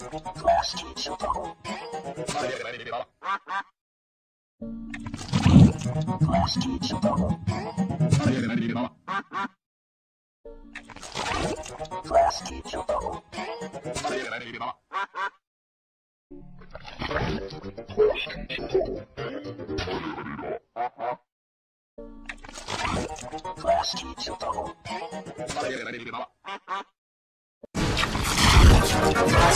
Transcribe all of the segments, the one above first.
Plastic e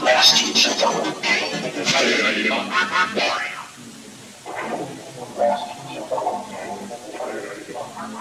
Last teacher, double.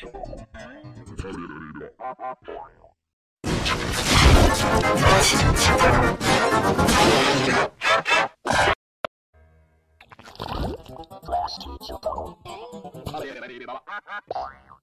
Frosty Jupiter.